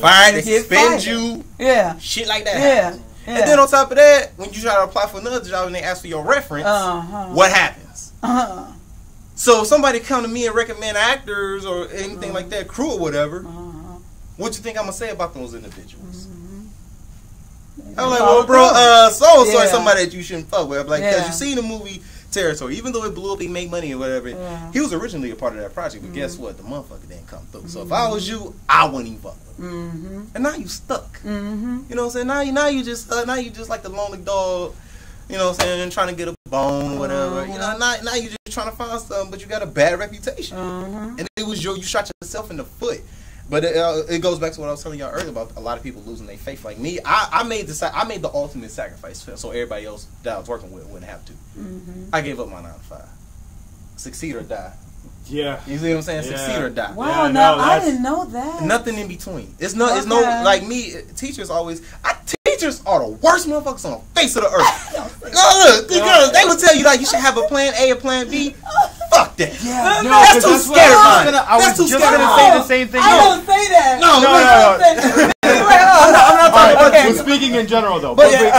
fired, they suspend you, Yeah. shit like that. Yeah. Yeah. And then on top of that, when you try to apply for another job and they ask for your reference, Uh-huh. what happens? Uh-huh. So if somebody come to me and recommend actors or anything like that, crew or whatever, Uh-huh. what you think I'm gonna say about those individuals? Mhm. I'm like, well, bro, uh, so and so is somebody that you shouldn't fuck with. Like, because Yeah. you seen the movie Territory, even though it blew up, he made money or whatever. Yeah. Mm-hmm. He was originally a part of that project, but guess what? The motherfucker didn't come through. So if I was you, I wouldn't even fuck with him. Mhm. And now you stuck. Mhm. You know what I'm saying? Now you, now you just, uh, now you just like the lonely dog. You know what I'm saying? Trying to get a bone, or whatever. You know, Uh-huh. now, now you just trying to find something, but you got a bad reputation. Mhm. And it was your, you shot yourself in the foot. But it, uh, it goes back to what I was telling y'all earlier about a lot of people losing their faith. Like me, I, I made the I made the ultimate sacrifice so everybody else that I was working with wouldn't have to. Mhm. I gave up my nine to five. Succeed or die. Yeah. You see what I'm saying? Yeah. Succeed or die. Wow, Yeah, no, I didn't know that. Nothing in between. It's no. It's no like me. Teachers always. I, teachers are the worst motherfuckers on the face of the earth. Don't No, look, because they would tell you like you should have a plan A, a plan B. Fuck that. Yeah, uh, no, that's too that's what I was scatterbrained. gonna- I was too just gonna scatterbrained. say the same thing. I No. don't say that. No, No, no, no. On. I'm not, I'm not talking Okay. about speaking in general though. But But, yeah.